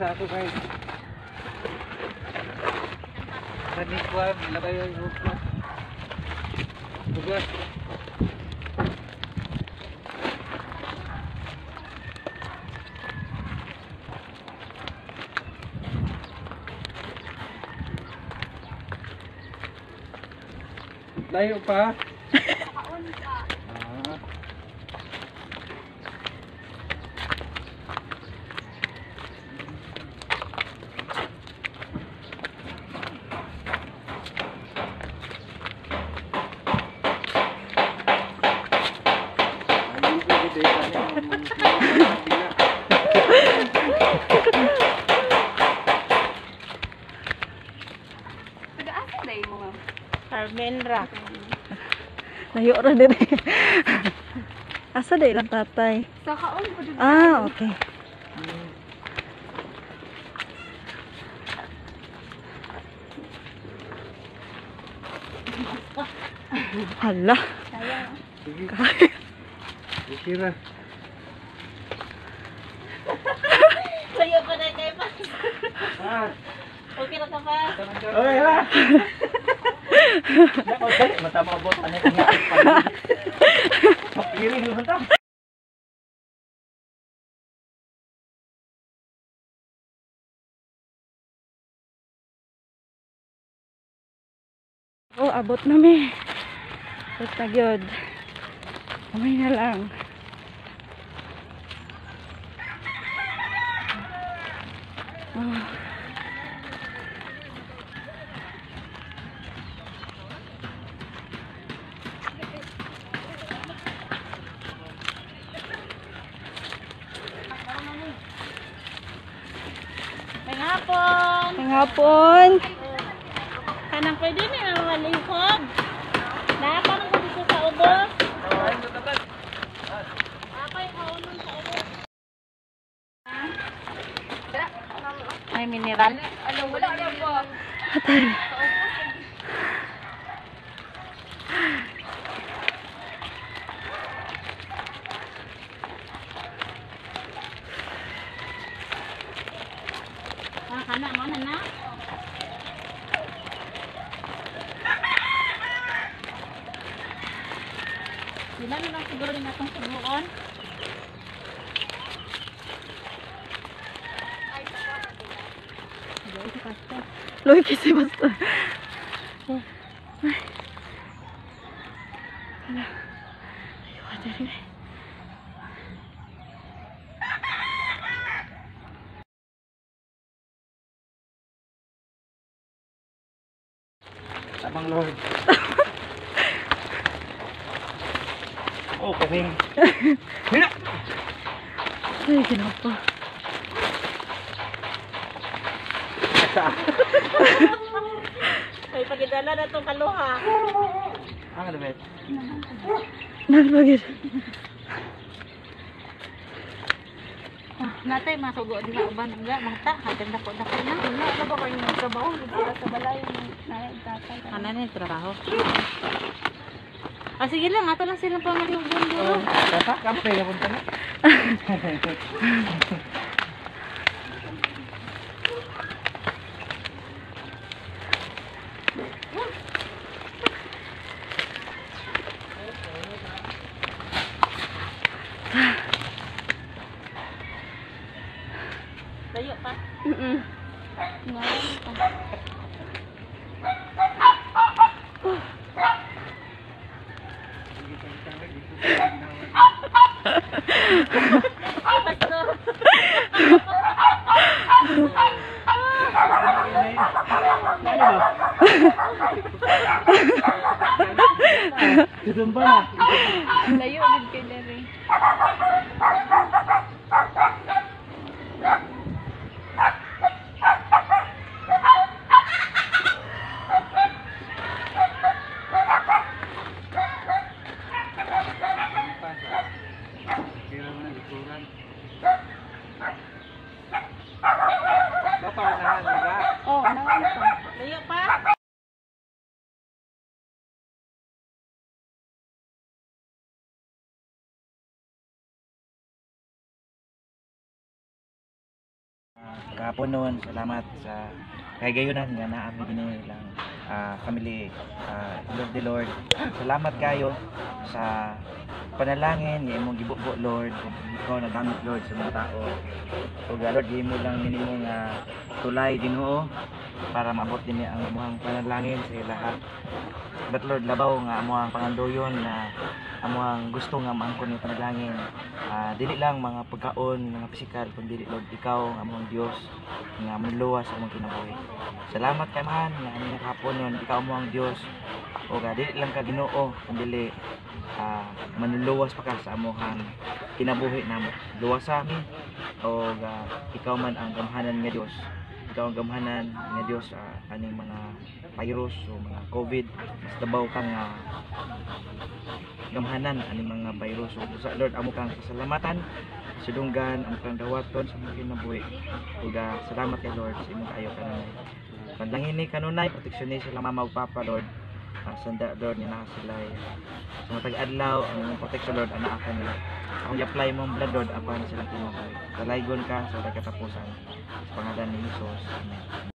Sa ako guys. Kanikwan, lagay yung hukma. Bugas. Layo pa. Ah. ra. Layo ra din. Asa day lang tatay? Sa kaon po dito. Ah, okay. Hala. Sayang. Sige. Okay ra. Layo pa na kay pa. Ah, Okay na ka pa. Okay ra. Okay, mata mabot ano kanya. Papirin mo ta. Oh, abot na me. Abot na gyud. Kamay na lang. Oh. Hapon. Ang. Kanang pwede na yung malihog. Nakapang ko dito sa ubos. Apay kaunon sa ubos. May mineral. Ano, wala na po. Atay. Ah, kana mo na na. Sila na lang siguro din atong subuon. Loy kasi basta. Ay. Hala. Ayaw ka dali. Tamang Lord. Oh, kaming. Hina. Ay, kinapa. Ay, pagidala na itong kaluha. Ang ano bet? Nagbagid. Natay, masugo din na uban nga, mata, haganda ko na na. Wala, ano ba kayo nagtrabaho? Sila sa balay, naitatay. Ano na yung trabaho? Ah, sige lang, ato lang silang pangalihog doon duro. Oh, kasa kampe na punta na. Layo pa. Mm-mm. Ngayon pa. Tumba na. Layo kay Larry. Kira mo na ikuran. Bapa na nga. Oh, nawan pa. Layo pa. Kahapon noon salamat sa kay gayunan nga naami gini lang ah, family ah, Lord the Lord. Salamat kayo sa panalangin nga imong gibubo Lord. Ikaw nagamit Lord sa mga tao. Ug ah, Lord gimo lang minimo nga tulay Ginoo para maabot din ang among panalangin sa ilaha but Lord labaw nga among pangandoyon na among gusto nga maangkon ni panalangin. Ah, dili lang mga pagkaon mga pisikal kundi Lord ikaw ang among Dios nga manluwas sa among kinabuhi. Salamat kay man nga ani nakapon nun ikaw mo ang Dios o ga dili lang ka Ginoo kundi ah, manluwas pa ka sa amuhang kinabuhi namo luwas sa amin. O ga ikaw man ang gamhanan nga Dios ikaw gamhanan nga Dios sa kaning mga virus o mga COVID. Mas dabaw ka nga gamhanan aning mga virus. O sa Lord amo kang pasalamatan. Sidunggan amo kang dawaton sa mga kinabuhi. Ug salamat kay Lord. Sa imong kaayo kanunay. Panlangin ni kanunay proteksyon ni sila mama ug papa Lord uh, sanda Lord nga naa sila eh, sa matag adlaw ang imong proteksyon Lord ana ka nila. Ang i-apply mong blood Lord apan sila kinabuhi kalaygon ka sa katapusan sa pangalan ni Jesus amen